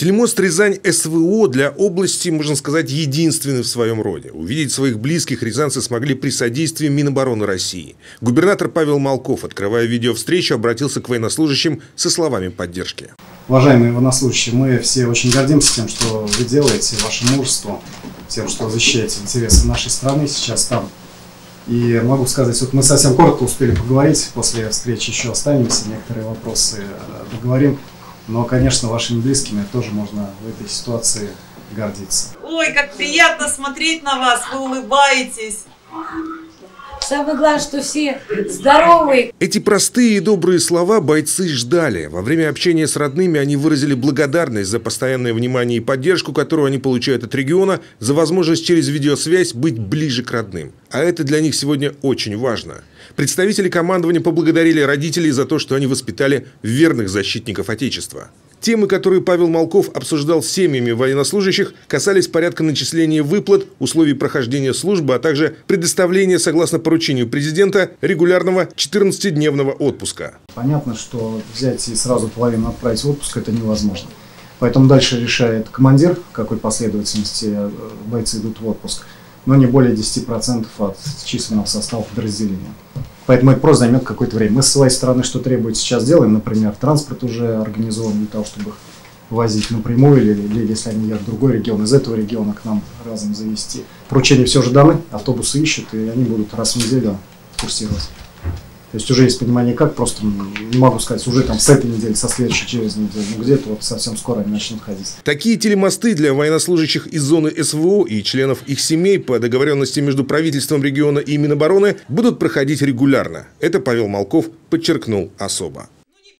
Телемост Рязань СВО для области, можно сказать, единственный в своем роде. Увидеть своих близких рязанцы смогли при содействии Минобороны России. Губернатор Павел Малков, открывая видеовстречу, обратился к военнослужащим со словами поддержки. Уважаемые военнослужащие, мы все очень гордимся тем, что вы делаете, вашим мужеством, тем, что защищаете интересы нашей страны сейчас там. И могу сказать, вот мы совсем коротко успели поговорить, после встречи еще останемся, некоторые вопросы э, договорим. Но, конечно, вашими близкими тоже можно в этой ситуации гордиться. Ой, как приятно смотреть на вас, вы улыбаетесь. Самое главное, что все здоровые. Эти простые и добрые слова бойцы ждали. Во время общения с родными они выразили благодарность за постоянное внимание и поддержку, которую они получают от региона, за возможность через видеосвязь быть ближе к родным. А это для них сегодня очень важно. Представители командования поблагодарили родителей за то, что они воспитали верных защитников Отечества. Темы, которые Павел Малков обсуждал с семьями военнослужащих, касались порядка начисления выплат, условий прохождения службы, а также предоставления, согласно поручению президента, регулярного 14-дневного отпуска. Понятно, что взять и сразу половину отправить в отпуск – это невозможно. Поэтому дальше решает командир, какой последовательности э, бойцы идут в отпуск, но не более 10% от численного состава подразделения. Поэтому это просто займет какое-то время. Мы с своей стороны что требует сейчас делаем, например, транспорт уже организован для того, чтобы их возить напрямую или, или если они едут в другой регион, из этого региона к нам разом завести. Поручения все же даны, автобусы ищут, и они будут раз в неделю курсировать. То есть уже есть понимание как, просто не могу сказать, уже там с этой недели, со следующей через неделю, но где-то вот совсем скоро они начнут ходить. Такие телемосты для военнослужащих из зоны СВО и членов их семей по договоренности между правительством региона и Минобороны будут проходить регулярно. Это Павел Малков подчеркнул особо.